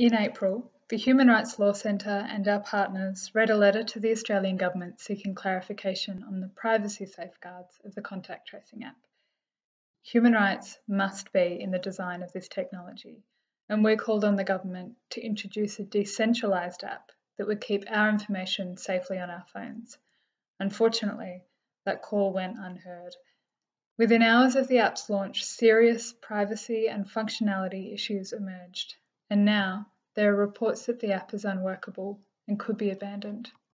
In April, the Human Rights Law Centre and our partners read a letter to the Australian Government seeking clarification on the privacy safeguards of the contact tracing app. Human rights must be in the design of this technology, and we called on the government to introduce a decentralised app that would keep our information safely on our phones. Unfortunately, that call went unheard. Within hours of the app's launch, serious privacy and functionality issues emerged, and now there are reports that the app is unworkable and could be abandoned.